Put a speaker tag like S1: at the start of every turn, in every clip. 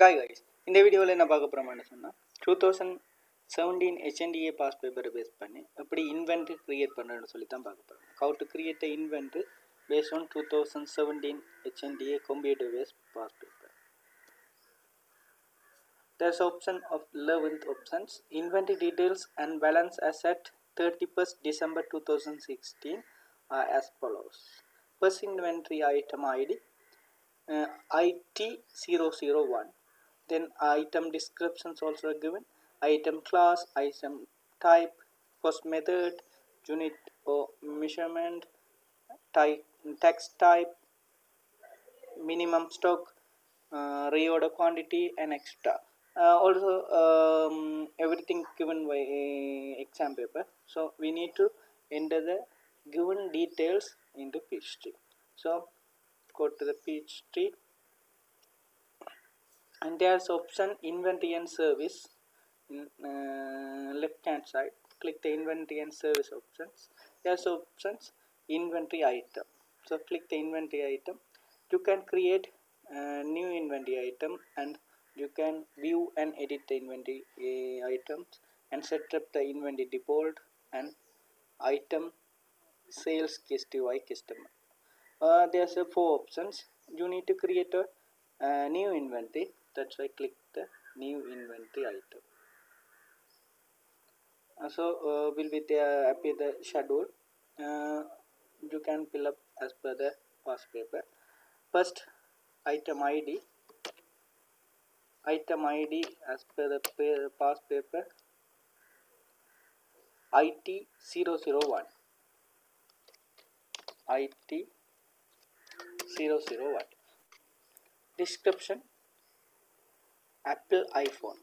S1: காய் காய்ஸ் இந்த வீடியோவில் என்ன பார்க்க போகிறோம்னு சொன்னால் two thousand seventeen H N D A pass பேப்பரை பேஸ் பண்ணி எப்படி இன்வென்ட்ரி க்ரியேட் பண்ணுறேன்னு சொல்லி தான் பார்க்க போகிறோம் how to create a inventory base on two thousand seventeen H N D A computer base pass paper there's option of love eleventh options inventory details and balance as as at thirty first December two thousand sixteen are as follows first inventory item ID ID zero zero one then item descriptions also are given. Item class item type cost method unit or measurement type text type minimum stock uh, reorder quantity and extra. Uh, also um, everything given by uh, exam paper. So we need to enter the given details into Peachtree. So go to the page tree and there's option inventory and service in uh, left hand side. Click the inventory and service options. There's options inventory item. So click the inventory item. You can create uh, new inventory item and you can view and edit the inventory uh, items and set up the inventory default and item sales KSTY customer. Uh, there's a four options. You need to create a new inventory. That's why click the new inventory item. Uh, so uh, will be there appear the schedule. Uh, you can fill up as per the past paper. First item id item id as per the pa- past paper. It 001 it 001 description apple iphone.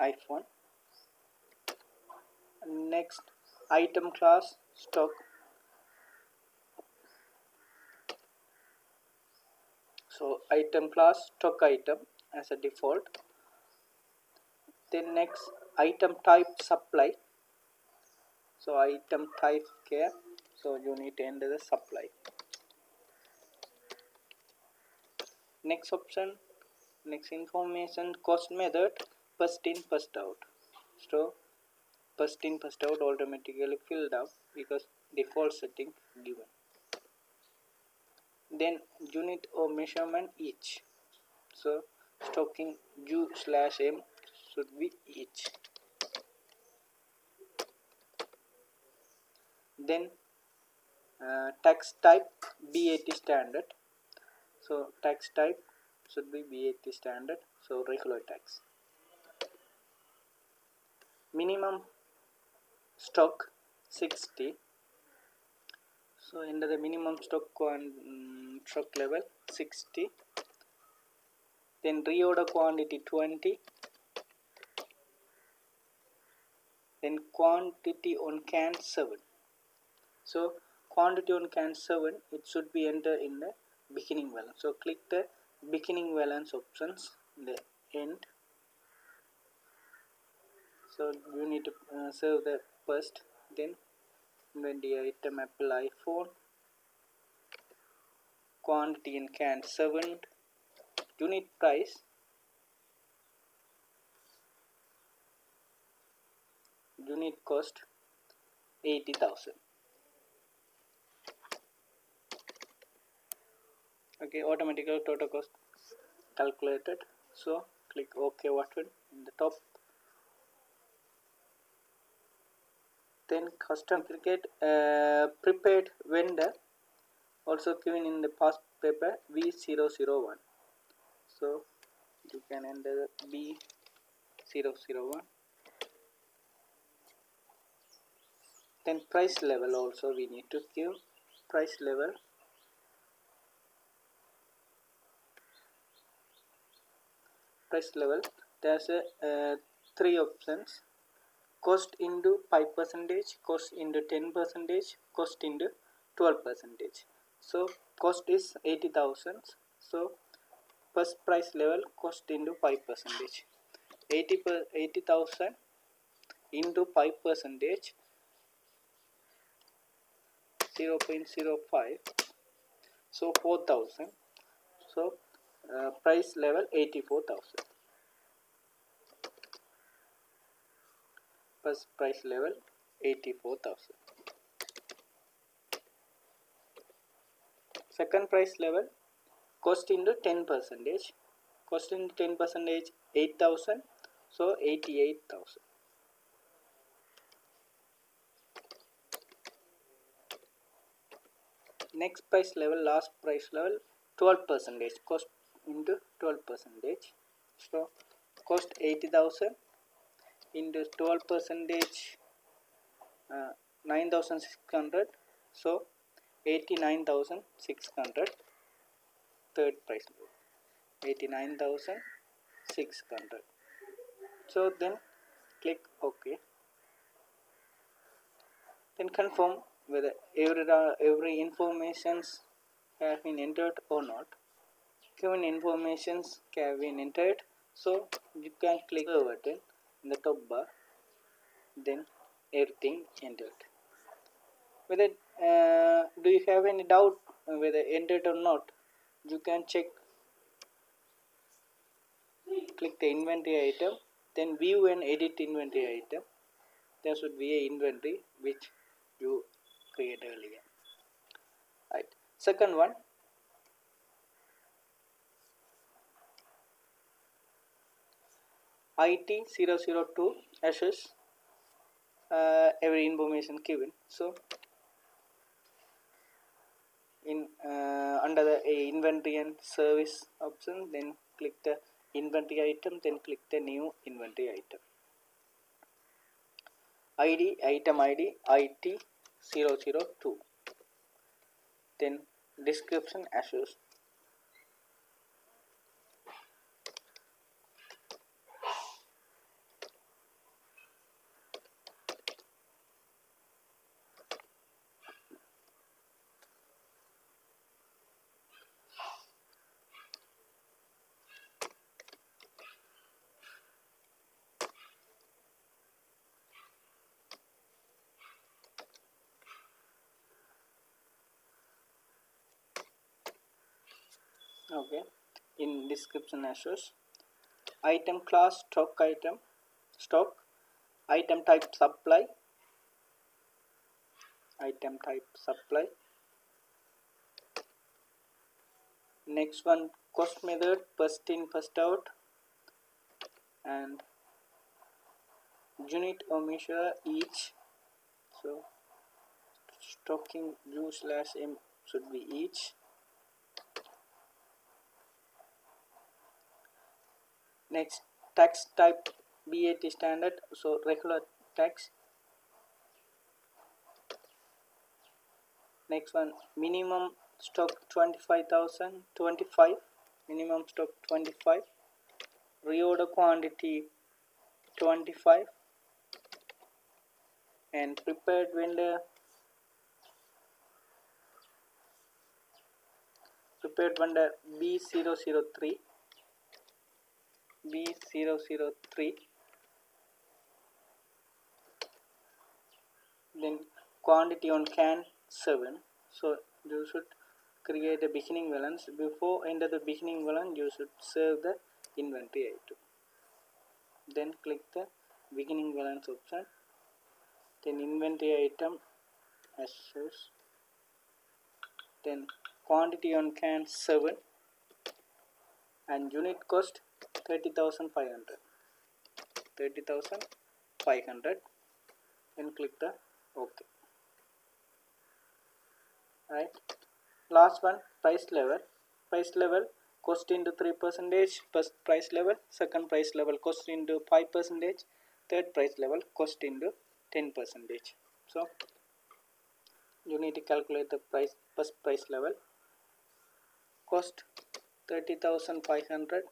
S1: iphone. Next item class stock. So item class stock item as a default. Then next item type supply so item type care. So you need to enter the supply. Next option. Next information. Cost method. First in first out. So first in first out automatically filled up because default setting given. Then unit or measurement each. So stocking u slash m should be each then uh, tax type VAT standard. So tax type should be VAT standard. So regular tax. Minimum stock 60 so enter the minimum stock mm, stock level 60 then reorder quantity 20 then quantity on can 7 so quantity on can 7 it should be entered in the beginning balance so click the beginning balance options the end. So you need to uh, save the first then inventory item apple iphone. Quantity in can 7 unit price. Unit cost 80000 okay automatically total cost calculated. So click ok button in the top. Then custom cricket uh, prepared vendor also given in the past paper v001 so you can enter b001 then price level also we need to give. Price level price level there's a uh, three options. Cost into 5 percentage cost into 10 percentage cost into 12 percentage. So cost is 80000 so first price level cost into 5 percentage. 80 per 80000 into 5 percentage. 0.05 so 4000 so uh, price level 84000 first price level 84000 second price level cost into 10 percentage. Cost into 10 percentage 8000 so 88000 next price level last price level 12 percentage. Cost into 12 percentage. So cost 80000 into 12 percentage uh, 9600 so 89600 third price level 89600 so then click ok. Then confirm whether every uh, every informations have been entered or not given informations have been entered. So you can click the button in the top bar. Then everything entered. Whether uh, do you have any doubt whether entered or not? You can check. Click the inventory item then view and edit inventory item. There should be a inventory which you create earlier. Right. Second one IT 002 assess uh, every information given. So in uh, under the uh, inventory and service option then click the inventory item then click the new inventory item. Id item id it 002 then description Asus okay in description Asus item class stock item stock item type supply item type supply. Next one cost method first in first out and unit or measure each. So stocking u slash m should be each next tax type VAT standard so regular tax. Next one minimum stock 25,000 25 minimum stock 25 reorder quantity 25 and prepared vendor prepared vendor B003 B003 then quantity on can 7 so you should create a beginning balance. Before enter the beginning balance you should save the inventory item. Then click the beginning balance option. Then inventory item Asus then quantity on can 7 and unit cost 30500 30500 and click the ok. Right last one price level. Price level cost into 3 percentage. First price level second price level cost into 5 percentage. Third price level cost into 10 percentage. So you need to calculate the price first price level. Cost 30500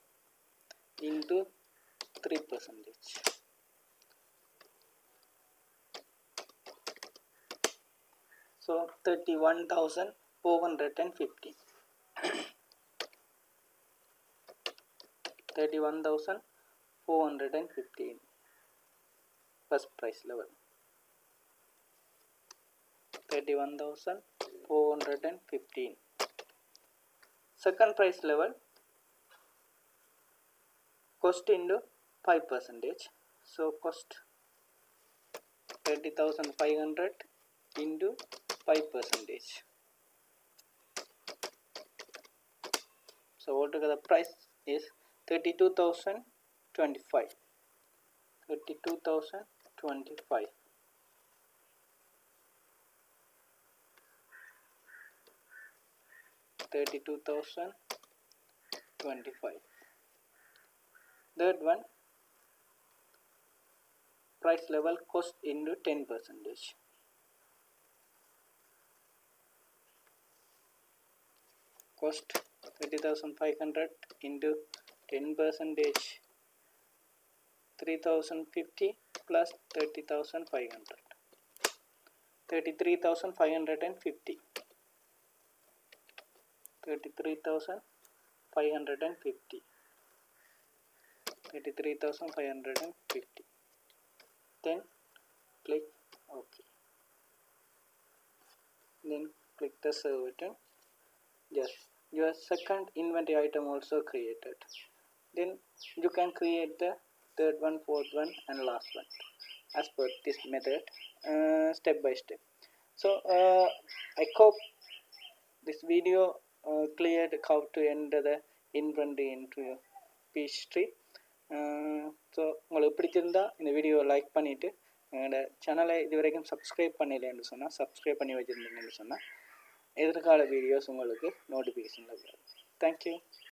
S1: into 3 percentage. So 31450 31415 first price level. 31415 second price level cost into 5 percentage. So cost 30500 into 5 percentage. So altogether the price is 32025 32025 32025 third one price level cost into 10 percentage. Cost 30500 into 10 percentage. 3050 plus 30500 33550 33550 33550 then click ok. Then click the save button. Yes your second inventory item also created. Then you can create the third one fourth one and last one as per this method uh, step by step. So uh, i hope this video uh, cleared how to enter the inventory into your history so உங்களுக்கு பிடிச்சிருந்தால் இந்த வீடியோவை like பண்ணிவிட்டு எங்களோட சேனலை இது வரைக்கும் subscribe பண்ணலைன்னு சொன்னால் சப்ஸ்கிரைப் பண்ணி வச்சுருந்தீங்கன்னு சொன்னால் எதிர்கால வீடியோஸ் உங்களுக்கு நோட்டிஃபிகேஷனில் வரும். தேங்க்யூ